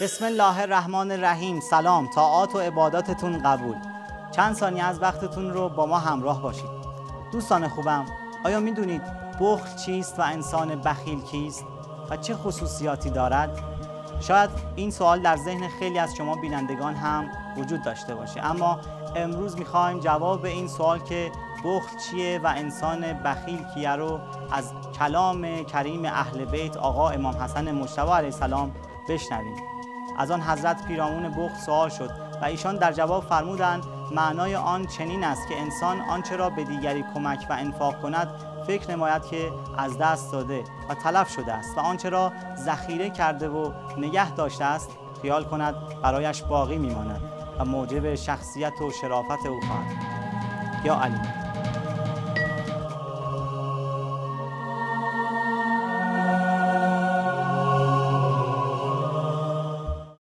بسم الله الرحمن الرحیم. سلام. طاعات و عباداتتون قبول. چند ثانیه از وقتتون رو با ما همراه باشید. دوستان خوبم آیا می‌دونید بخل چیست و انسان بخیل کیست و چه خصوصیاتی دارد؟ شاید این سوال در ذهن خیلی از شما بینندگان هم وجود داشته باشه اما امروز می‌خوایم جواب این سوال که بخل چیه و انسان بخیل کیه رو از کلام کریم اهل بیت آقا امام حسن مجتبی علیه السلام بشنویم. از آن حضرت پیرامون بخل سوال شد و ایشان در جواب فرمودند معنای آن چنین است که انسان آنچه را به دیگری کمک و انفاق کند فکر نماید که از دست داده و تلف شده است و آنچه را ذخیره کرده و نگه داشته است خیال کند برایش باقی میماند و موجب شخصیت و شرافت او خواهد یا علی.